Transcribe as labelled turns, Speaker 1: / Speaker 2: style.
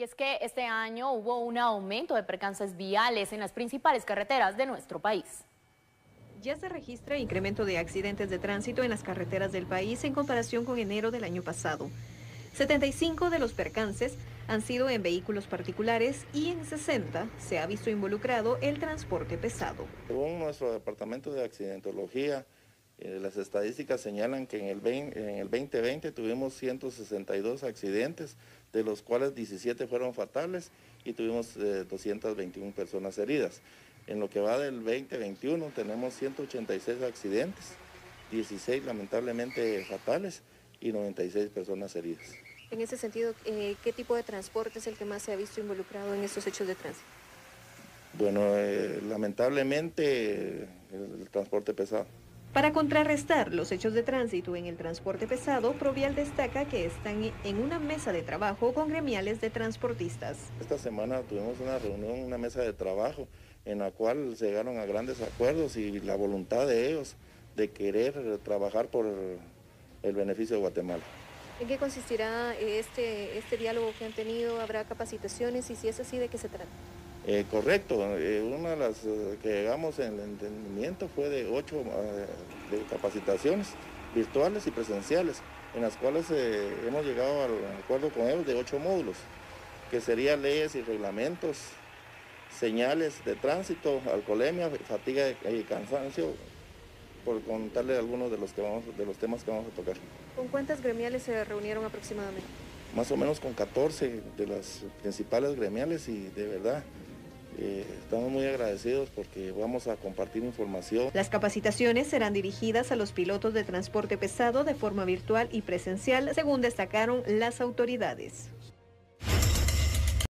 Speaker 1: Y es que este año hubo un aumento de percances viales en las principales carreteras de nuestro país.
Speaker 2: Ya se registra incremento de accidentes de tránsito en las carreteras del país en comparación con enero del año pasado. 75 de los percances han sido en vehículos particulares y en 60 se ha visto involucrado el transporte pesado.
Speaker 3: Según nuestro departamento de accidentología, eh, las estadísticas señalan que en el, 2020 tuvimos 162 accidentes, de los cuales 17 fueron fatales y tuvimos 221 eh, personas heridas. En lo que va del 2021 tenemos 186 accidentes, 16 lamentablemente fatales y 96 personas heridas.
Speaker 2: En ese sentido, eh, ¿qué tipo de transporte es el que más se ha visto involucrado en estos hechos de tránsito?
Speaker 3: Bueno, lamentablemente el transporte pesado.
Speaker 2: Para contrarrestar los hechos de tránsito en el transporte pesado, Provial destaca que están en una mesa de trabajo con gremiales de transportistas.
Speaker 3: Esta semana tuvimos una reunión, una mesa de trabajo en la cual se llegaron a grandes acuerdos y la voluntad de ellos de querer trabajar por el beneficio de Guatemala.
Speaker 2: ¿En qué consistirá este, este diálogo que han tenido? ¿Habrá capacitaciones? Y si es así, ¿de qué se trata?
Speaker 3: Eh, correcto, eh, una de las eh, que llegamos en el entendimiento fue de ocho de capacitaciones virtuales y presenciales, en las cuales hemos llegado al acuerdo con ellos de ocho módulos, que serían leyes y reglamentos, señales de tránsito, alcoholemia, fatiga y cansancio, por contarle algunos de los, que vamos, de los temas que vamos a tocar.
Speaker 2: ¿Con cuántas gremiales se reunieron aproximadamente?
Speaker 3: Más o menos con 14 de las principales gremiales y de verdad eh, estamos muy agradecidos porque vamos a compartir información.
Speaker 2: Las capacitaciones serán dirigidas a los pilotos de transporte pesado de forma virtual y presencial, según destacaron las autoridades.